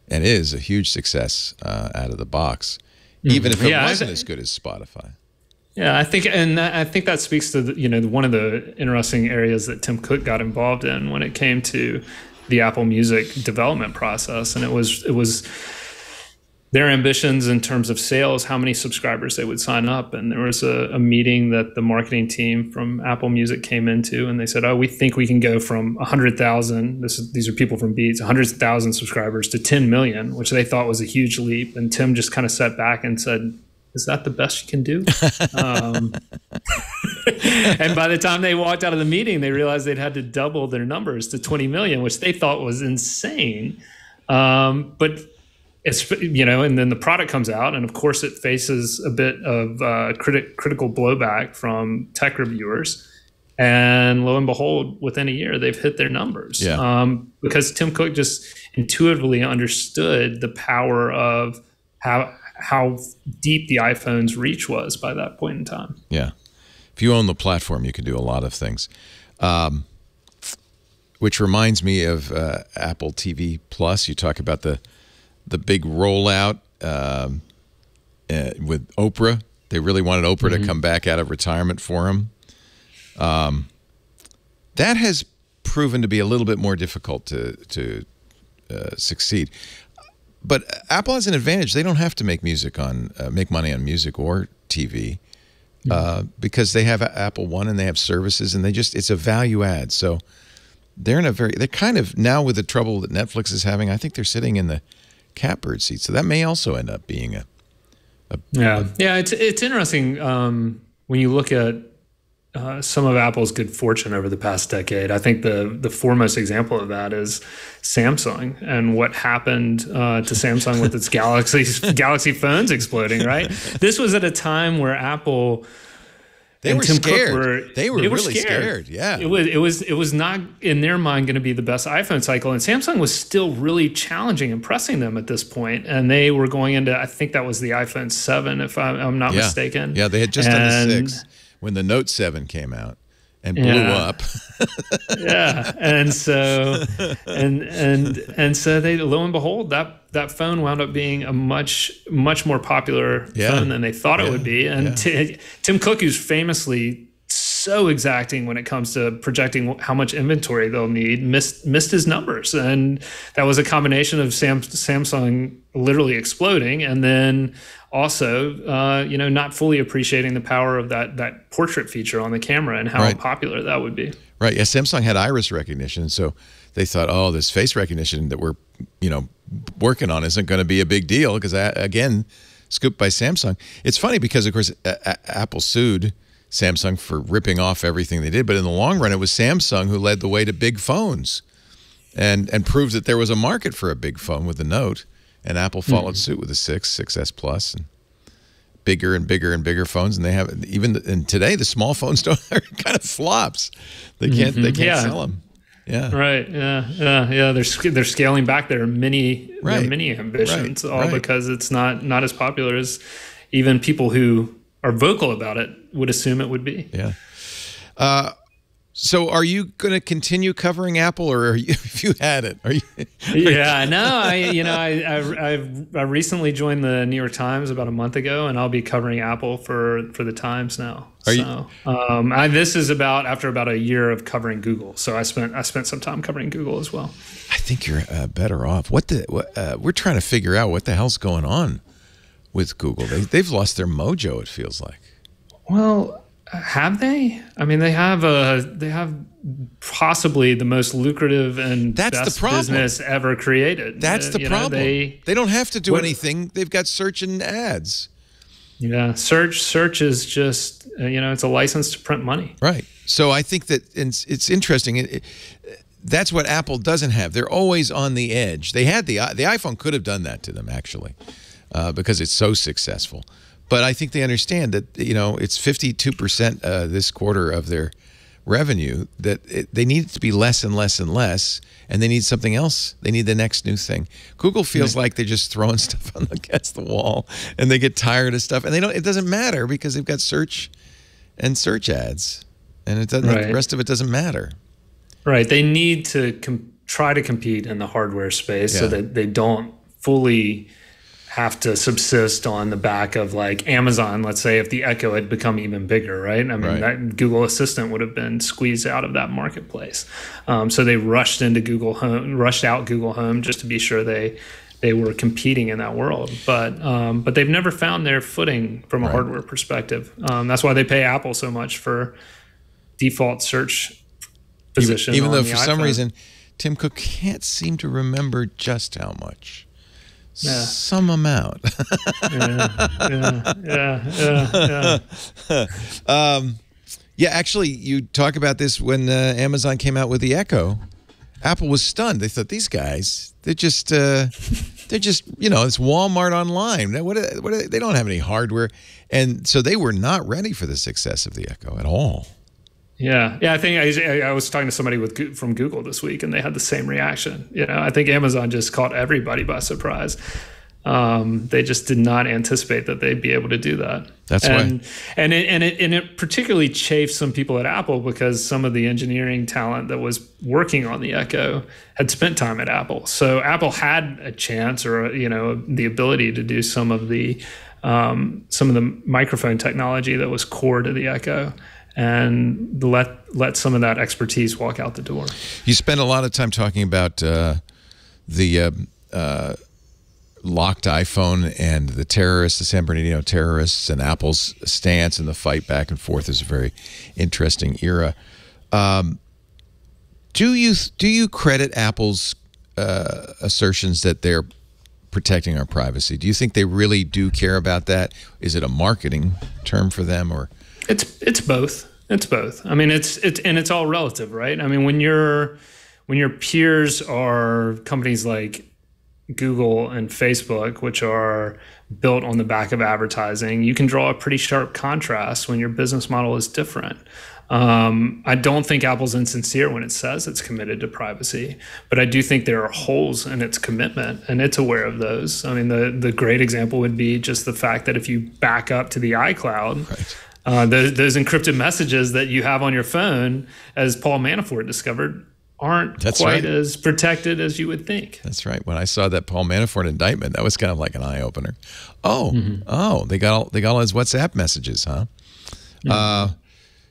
and is a huge success uh, out of the box, even mm-hmm. if it yeah, wasn't as good as Spotify. Yeah, I think, and I think that speaks to the, you know one of the interesting areas that Tim Cook got involved in when it came to the Apple Music development process, and it was it was their ambitions in terms of sales, how many subscribers they would sign up, and there was a, a meeting that the marketing team from Apple Music came into, and they said, "Oh, we think we can go from 100,000. these are people from Beats, hundred thousand subscribers to ten million, which they thought was a huge leap." And Tim just kind of sat back and said, is that the best you can do? um, and by the time they walked out of the meeting, they realized they'd had to double their numbers to 20 million, which they thought was insane. Um, but it's you know, and then the product comes out, and of course, it faces a bit of uh, criti- critical blowback from tech reviewers. And lo and behold, within a year, they've hit their numbers. Yeah. Um, because Tim Cook just intuitively understood the power of how how deep the iPhone's reach was by that point in time. Yeah. If you own the platform, you can do a lot of things. Um, which reminds me of uh, Apple TV Plus. You talk about the the big rollout um, uh, with Oprah. They really wanted Oprah mm-hmm. to come back out of retirement for him. Um, that has proven to be a little bit more difficult to to uh, succeed. But Apple has an advantage. They don't have to make music on uh, make money on music or TV uh, because they have Apple One and they have services and they just it's a value add. So they're in a very they're kind of now with the trouble that Netflix is having. I think they're sitting in the catbird seat. So that may also end up being a yeah, yeah. It's it's interesting um, when you look at uh, some of Apple's good fortune over the past decade. I think the the foremost example of that is Samsung and what happened uh, to Samsung with its Galaxy Galaxy phones exploding. Right, this was at a time where Apple. They and were Tim scared. were- they were really scared. Yeah. it was it was it was not in their mind going to be the best iPhone cycle, and Samsung was still really challenging and pressing them at this point, and they were going into I think that was the iPhone seven, if I'm, I'm not yeah. mistaken. Yeah, they had just done the six when the Note 7 came out and blew Yeah. up. yeah and so and and and so they lo and behold that that phone wound up being a much much more popular Yeah. phone than they thought it Yeah. would be and Ti- tim cook who's famously so exacting when it comes to projecting how much inventory they'll need missed missed his numbers and that was a combination of Sam, samsung literally exploding and then also uh, you know not fully appreciating the power of that that portrait feature on the camera and how Right. popular that would be Right. Yeah. Samsung had iris recognition. So they thought, oh, this face recognition that we're, you know, working on isn't going to be a big deal because, again, scooped by Samsung. It's funny because, of course, Apple sued Samsung for ripping off everything they did. But in the long run, it was Samsung who led the way to big phones and, and proved that there was a market for a big phone with the Note. And Apple followed mm-hmm. suit with the 6, 6S Plus, and bigger and bigger and bigger phones, and they have even and today the small phones don't are kind of flops. They can't they mm-hmm. can't Yeah. sell them. Yeah, Right. Yeah. Yeah. Yeah. They're they're scaling back their mini their Right. mini ambitions, Right. all Right. because it's not not as popular as even people who are vocal about it would assume it would be. yeah. Uh, so are you going to continue covering Apple, or are you, if you had it, are you? yeah. No. I you know I, I I've recently joined the New York Times about a month ago, and I'll be covering Apple for for the Times now. Are you- so um, I, this is about after about a year of covering Google. So I spent I spent some time covering Google as well. I think you're uh, better off. What the? What, uh, we're trying to figure out what the hell's going on with Google. They they've lost their mojo. It feels like. Well, have they? I mean, they have a they have possibly the most lucrative and That's the best problem. business ever created. That's Uh, the you know, problem. they, they don't have to do What- anything. They've got search and ads. yeah, search search is just uh, you know it's a license to print money. Right. So I think that it's, it's interesting. It, it- that's what Apple doesn't have. They're always on the edge. They had the the iPhone could have done that to them actually, uh, because it's so successful. But I think they understand that you know it's 52 percent uh, this quarter of their revenue. That it, they need it to be less and less and less, and they need something else. They need the next new thing. Google feels like they're just throwing stuff on against the wall, and they get tired of stuff, and they don't. It doesn't matter because they've got search and search ads, and it doesn't. The rest of it doesn't matter. Right. They need to com- try to compete in the hardware space so that they don't fully have to subsist on the back of like Amazon. Let's say if the Echo had become even bigger, right? I mean, Right. that Google Assistant would have been squeezed out of that marketplace. Um, so they rushed into Google Home, rushed out Google Home just to be sure they they were competing in that world. But um, but they've never found their footing from a hardware perspective. Um, that's why they pay Apple so much for default search position. Even on though for some reason Tim Cook can't seem to remember just how much. Yeah. Some amount. yeah, yeah, yeah. yeah, Yeah, yeah actually, you talk about this when uh, Amazon came out with the Echo. Apple was stunned. They thought these guys, they're just, uh, they're just, you know, it's Walmart online. What, are- what are- they don't have any hardware, and so they were not ready for the success of the Echo at all. Yeah, yeah. I think I, I was talking to somebody with from Google this week, and they had the same reaction. You know, I think Amazon just caught everybody by surprise. Um, they just did not anticipate that they'd be able to do that. That's why- and, And it, and it and it particularly chafed some people at Apple because some of the engineering talent that was working on the Echo had spent time at Apple. So Apple had a chance, or you know, the ability to do some of the um, some of the microphone technology that was core to the Echo, and let let some of that expertise walk out the door. You spend a lot of time talking about uh, the uh, uh, locked iPhone and the terrorists, the San Bernardino terrorists, and Apple's stance and the fight back and forth is a very interesting era. Um, do you do you credit Apple's uh, assertions that they're protecting our privacy. Do you think they really do care about that? Is it a marketing term for them, or it's it's both. It's both. I mean, it's it's and it's all relative, right? I mean, when your when your peers are companies like Google and Facebook, which are built on the back of advertising, you can draw a pretty sharp contrast when your business model is different. Um, I don't think Apple's insincere when it says it's committed to privacy, but I do think there are holes in its commitment, and it's aware of those. I mean, the the great example would be just the fact that if you back up to the iCloud. Right. Uh, those, those encrypted messages that you have on your phone, as Paul Manafort discovered, aren't That's quite right. as protected as you would think. That's right. When I saw that Paul Manafort indictment, that was kind of like an eye opener. Oh, mm-hmm. oh, they got all, they got all his WhatsApp messages, huh? Mm-hmm. Uh,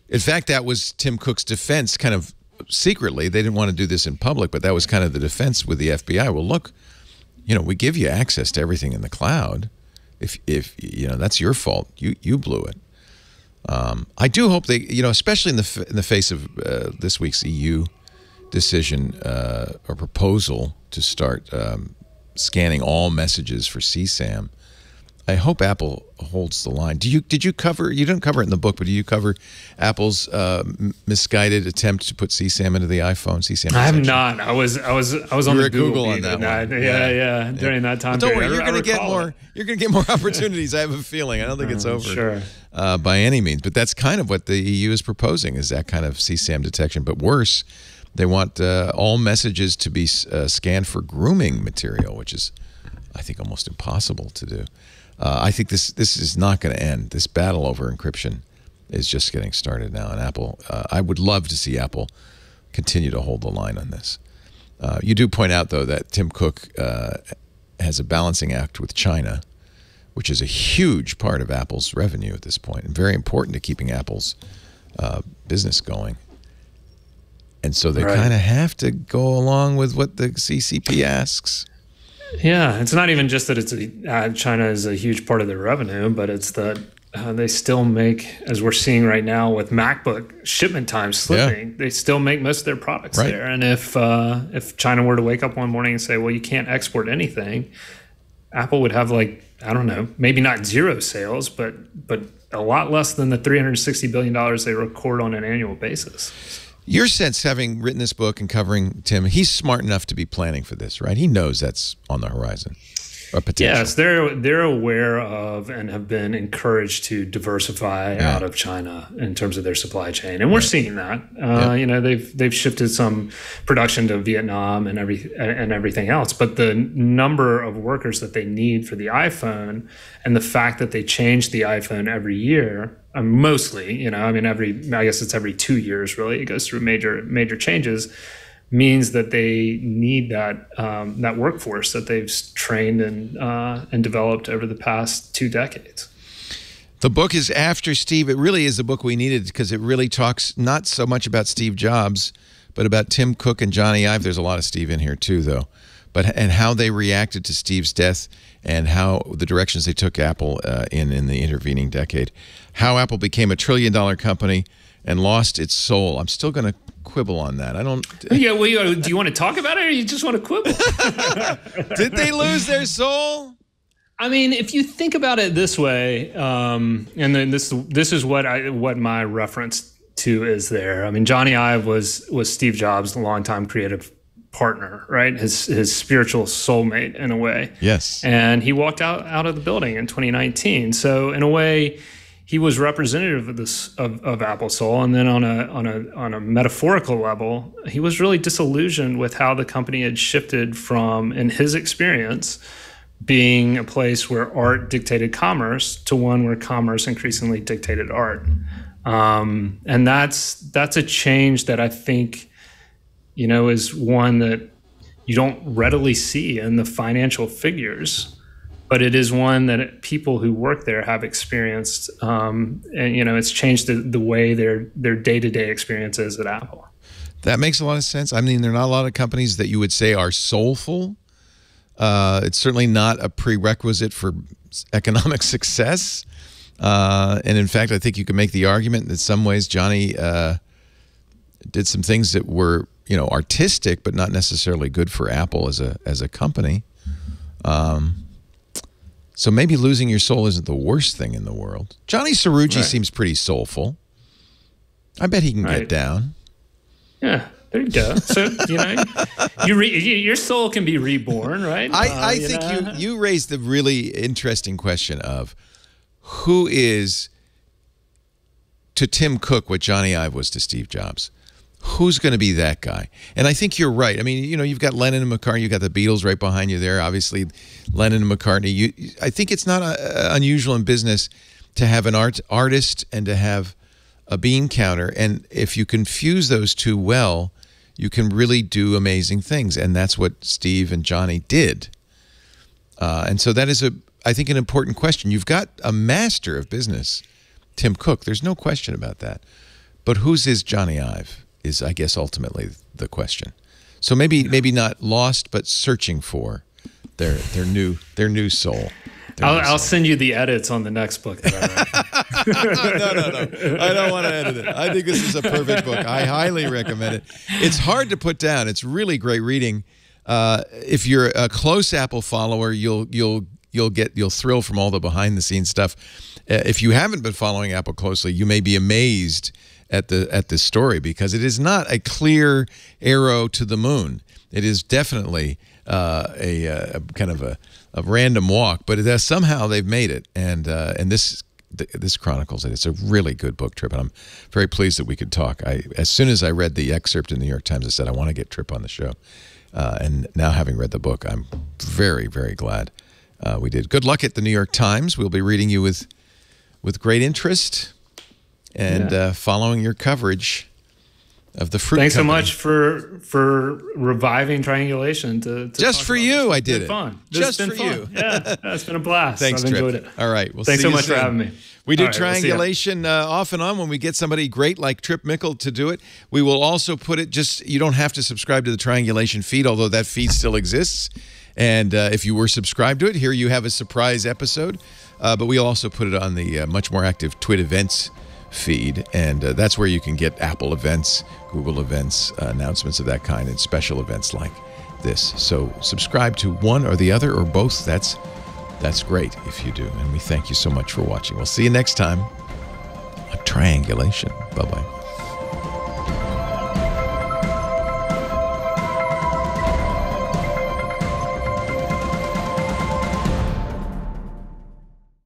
in fact, that was Tim Cook's defense, kind of secretly. They didn't want to do this in public, but that was kind of the defense with the FBI. Well, look, you know, we give you access to everything in the cloud. If if you know that's your fault, you you blew it. Um, I do hope they, you know, especially in the in the face of uh, this week's EU decision uh, or proposal to start um, scanning all messages for CSAM. I hope Apple holds the line. Do you did you cover? You didn't cover it in the book, but do you cover Apple's uh, misguided attempt to put CSAM into the iPhone? CSAM. I have not. I was I was I was on the Google, Google on that, one. Yeah, yeah, yeah, During that time, don't worry. You're going to get more. It. You're going to get more opportunities. I have a feeling. I don't think it's uh, over. Sure. Uh, by any means, but that's kind of what the EU is proposing: is that kind of CSAM detection, but worse. They want uh, all messages to be uh, scanned for grooming material, which is, I think, almost impossible to do. Uh, I think this this is not going to end. This battle over encryption is just getting started now. And Apple, uh, I would love to see Apple continue to hold the line on this. Uh, you do point out, though, that Tim Cook uh, has a balancing act with China, which is a huge part of Apple's revenue at this point, and very important to keeping Apple's uh, business going. And so they right. kind of have to go along with what the CCP asks. Yeah, it's not even just that it's a, uh, China is a huge part of their revenue, but it's that uh, they still make, as we're seeing right now with MacBook shipment times slipping, yeah. they still make most of their products right. there. And if uh, if China were to wake up one morning and say, "Well, you can't export anything," Apple would have like I don't know, maybe not zero sales, but but a lot less than the 360 billion dollars they record on an annual basis. Your sense, having written this book and covering Tim, he's smart enough to be planning for this, right? He knows that's on the horizon. Yes, they're they're aware of and have been encouraged to diversify yeah. out of China in terms of their supply chain, and we're right. seeing that. Uh, yeah. You know, they've they've shifted some production to Vietnam and every and everything else, but the number of workers that they need for the iPhone and the fact that they change the iPhone every year mostly, you know, I mean, every, I guess it's every two years, really, it goes through major, major changes, means that they need that, um, that workforce that they've trained and, uh, and developed over the past two decades. The book is after Steve. It really is the book we needed because it really talks not so much about Steve Jobs, but about Tim Cook and Jony Ive. There's a lot of Steve in here too, though but and how they reacted to Steve's death and how the directions they took Apple uh, in in the intervening decade, how Apple became a trillion dollar company and lost its soul. I'm still going to quibble on that. I don't. Yeah, well, you, do you want to talk about it, or you just want to quibble? Did they lose their soul? I mean, if you think about it this way, um, and then this this is what I what my reference to is there. I mean, Jony Ive was was Steve Jobs' longtime creative partner, right? His his spiritual soulmate in a way. Yes. And he walked out out of the building in 2019. So in a way, he was representative of this of, of Apple Soul. And then on a on a on a metaphorical level, he was really disillusioned with how the company had shifted from, in his experience, being a place where art dictated commerce to one where commerce increasingly dictated art. Um, and that's that's a change that I think you know, is one that you don't readily see in the financial figures, but it is one that people who work there have experienced. Um, and, you know, it's changed the, the way their, their day-to-day experience is at Apple. That makes a lot of sense. I mean, there are not a lot of companies that you would say are soulful. Uh, it's certainly not a prerequisite for economic success. Uh, and in fact, I think you can make the argument that some ways Jony uh, did some things that were you know artistic, but not necessarily good for Apple as a as a company. Um, So maybe losing your soul isn't the worst thing in the world. Johnny Srouji Right. seems pretty soulful. I bet he can get down. Yeah, there you go. So you know, you, re, your soul can be reborn, right? I, Uh, I think know? you you raised the really interesting question of who is to Tim Cook what Jony Ive was to Steve Jobs. Who's going to be that guy? And I think you're right. I mean, you know, you've got Lennon and McCartney. You've got the Beatles right behind you there. Obviously, Lennon and McCartney. You, I think it's not uh, unusual in business to have an art artist and to have a bean counter. And if you confuse those two well, you can really do amazing things. And that's what Steve and Jony did. Uh, and so that is a, I think, an important question. You've got a master of business, Tim Cook. There's no question about that. But who's is Jony Ive? Is I guess ultimately the question. So maybe maybe not lost, but searching for their their new their new soul. Their I'll, new I'll send you the edits on the next book that I write. no, no, no. I don't want to edit it. I think this is a perfect book. I highly recommend it. It's hard to put down. It's really great reading. Uh, if you're a close Apple follower, you'll you'll you'll get you'll thrill from all the behind the scenes stuff. Uh, if you haven't been following Apple closely, you may be amazed at the at this story because it is not a clear arrow to the moon. It is definitely uh, a, a kind of a, a random walk, but it somehow they've made it, and uh, and this this chronicles it. It's a really good book, Tripp, and I'm very pleased that we could talk. I as soon as I read the excerpt in the New York Times, I said I want to get Tripp on the show, uh, and now having read the book, I'm very very glad uh, we did. Good luck at the New York Times. We'll be reading you with with great interest and Yeah. uh, following your coverage of the fruit. Thanks so much for for reviving triangulation. To, to Just for you, this. I did it. Fun. This Just for fun. you. Yeah, it's been a blast. Thanks, I've Tripp. enjoyed it. All right. We'll Thanks see so you much for having me. We do right, we'll triangulation uh, off and on when we get somebody great like Tripp Mickle to do it. We will also put it just, you don't have to subscribe to the triangulation feed, although that feed still exists. And uh, if you were subscribed to it, here you have a surprise episode. Uh, but we also put it on the uh, much more active TWiT events feed. And uh, that's where you can get Apple events, Google events, uh, announcements of that kind, and special events like this. So subscribe to one or the other or both. That's that's great if you do. And we thank you so much for watching. We'll see you next time on Triangulation. Bye bye.